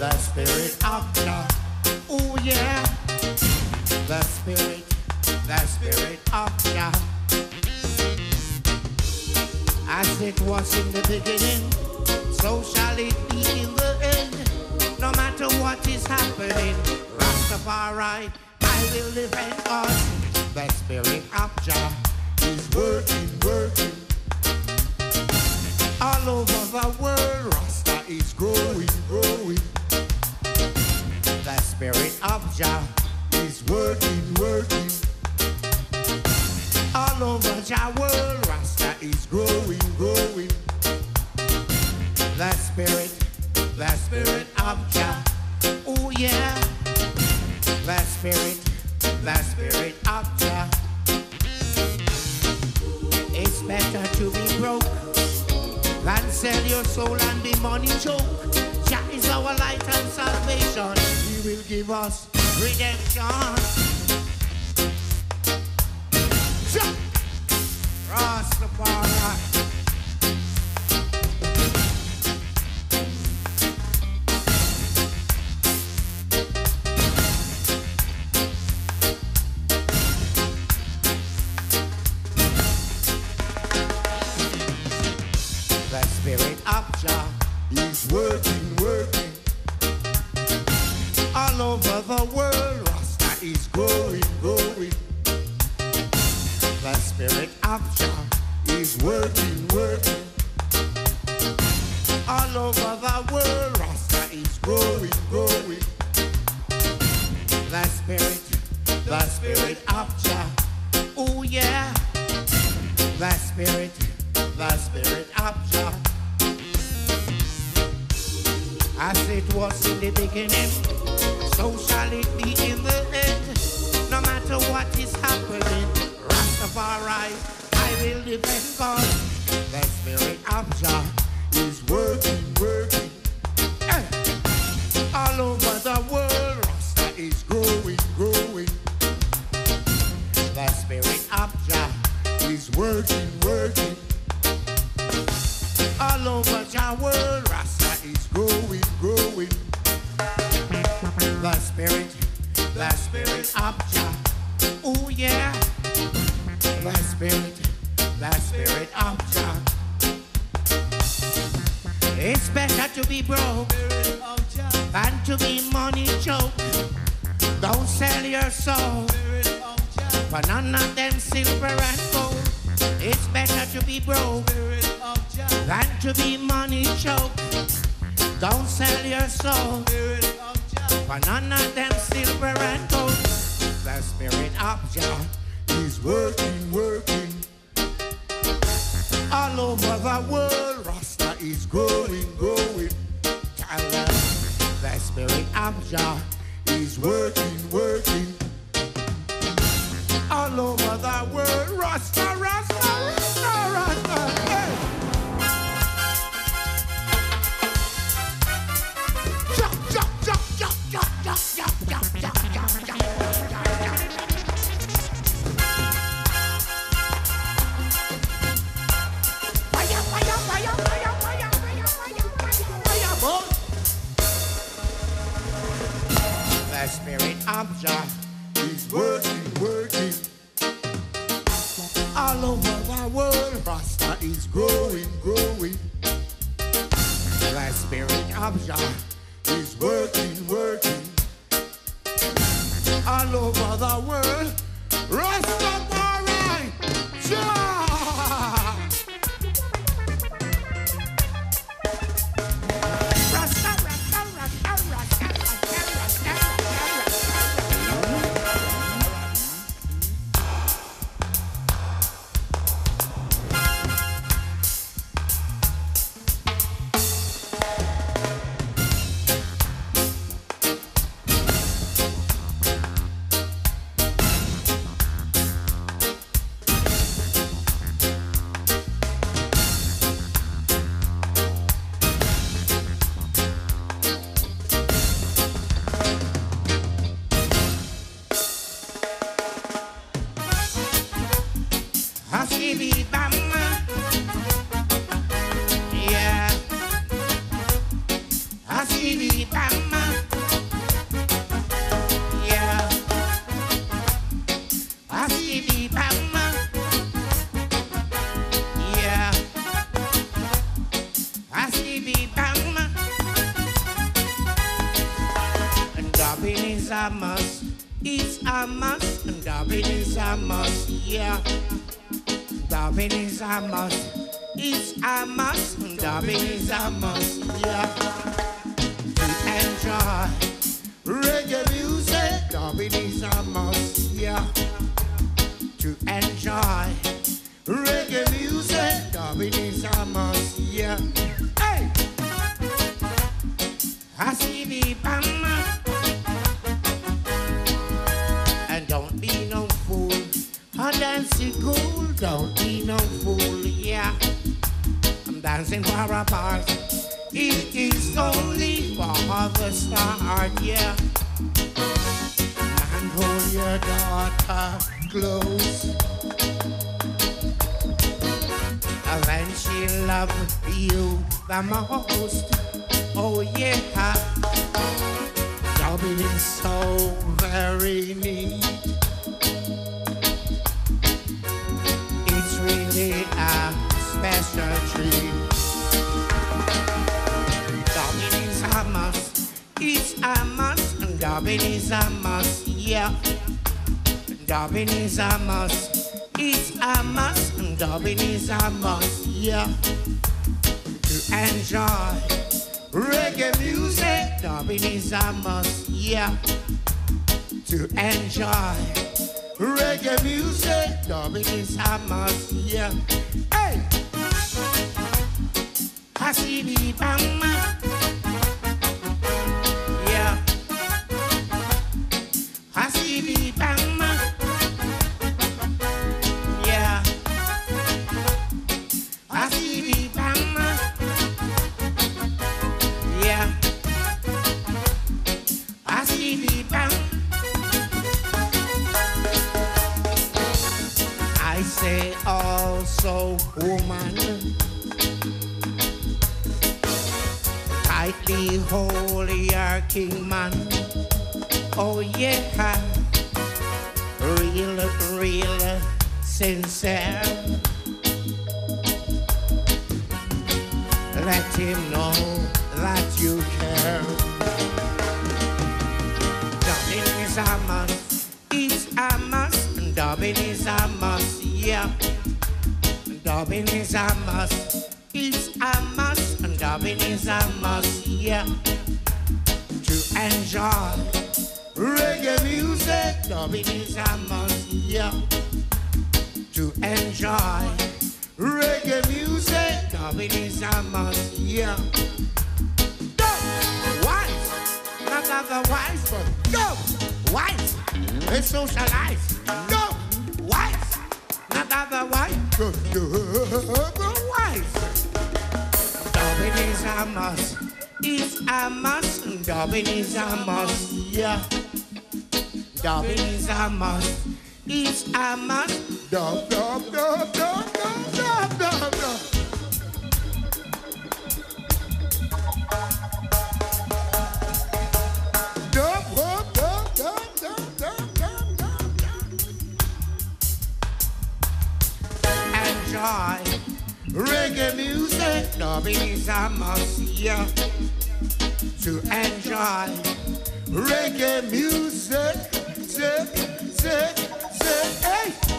the Spirit of Jah. Oh yeah. The Spirit, the Spirit of Jah. As it was in the beginning, so shall it be in the end. No matter what is happening, Rastafari, I will defend us. The Spirit of Jah is working, working. All over the world, Rasta is growing, growing. Spirit of Jah is working, working. All over Jah world, Rasta is growing, growing. The Spirit, the Spirit of Jah. Oh yeah. The Spirit, the Spirit of Jah. It's better to be broke than sell your soul and be money choke. Jah is our light and salvation. Will give us redemption. Jah, Rastafari. The spirit of Jah is working, working. Over the world, Rasta is growing, growing. The spirit of Jah is working, working. All over the world, Rasta is growing, growing. The spirit, the spirit of Jah. Oh yeah. The spirit, the spirit of Jah. As it was in the beginning, so shall it be in the end. No matter what is happening, Rastafari, I will defend God. The spirit of Jah is working, working. Eh. All over the world, Rasta is growing, growing. The spirit of Jah is working, working. All over Jah world, Rasta is growing, growing. The spirit, the spirit of Jah. Oh yeah. The spirit, the spirit of Jah. It's better to be broke than to be money choked. Don't sell your soul for none of them silver and gold. It's better to be broke than to be money choked. Don't sell your soul for none of them silver and gold. The spirit of Jah is working, working. All over the world, Rasta is growing, growing. Tell the spirit of Jah is working, working. All over the world, Rasta, The spirit of Jah is working, working. All over the world, Rasta is growing, growing. The spirit of Jah is working, working. All over the world, Rastafari, a must. It's a must. And dubbing is a must. Yeah. Dubbing is a must. It's a must. And dubbing is a must. Yeah. To enjoy reggae music, dubbing is a must. Yeah. To enjoy. close. And she loves you, by my host. Oh yeah, love is so very neat. It's really a special treat. Dubbing is a must, it's a must, Dubbing is a must, yeah. Dubbing is a must. It's a must. Dubbing is a must. Yeah. To enjoy reggae music. Dubbing is a must. Yeah. To enjoy reggae music. Dubbing is a must. Yeah. Hey. Hasibi Bangma. working man. Oh yeah, real, real, sincere. Let him know that you care. Dubbing is a must, it's a must. Dubbing is a must, yeah. Dubbing is a must, it's a must. Dubbing is a must, yeah enjoy reggae music. Love it is a must, yeah. To enjoy reggae music. Love it is a must, yeah. Go white, not otherwise, but go wise and socialize. Go white, not otherwise, but go white. Love it is a must is a must. Dubbing is a must. Yeah. Dubbing is a must. It's a must. Dub, dub, dub, dub, dub, dub, dub, dub. Reggae stories I must hear to enjoy reggae music. Say, say, say, hey.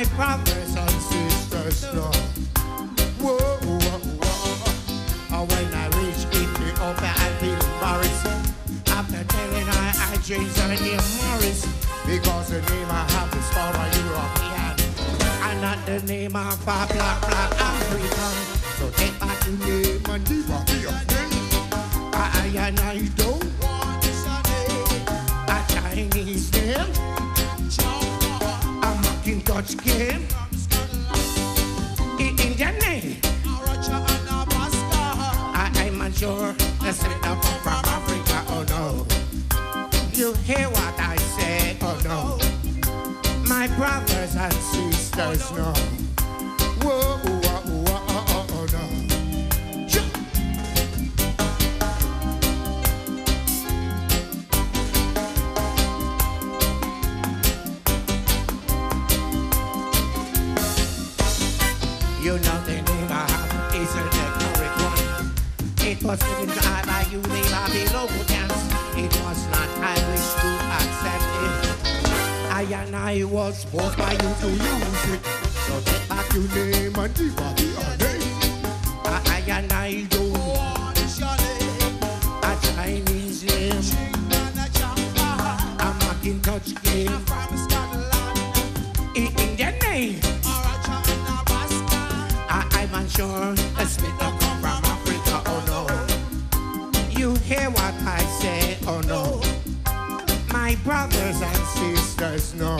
My brothers and sisters know. Whoa, whoa, whoa. Oh, when I reach Ethiopia, I feel Morris. After telling I, I changed the name Morris. Because the name I have is for a European. And not the name of a black, black African. So take back the name and give up name. I, I and I Macintosh game. I- Indian name. I, straight up from Africa, oh no. You hear what I say, oh no. My brothers and sisters know. Was forced by you to use it. So take back your name and give up your name. I, I and I don't want a Chinese name, a Macintosh game, I- Indian name. I, I'm unsure the spit don't come from Africa, oh no. You hear what I say, oh no. My brothers and sisters know.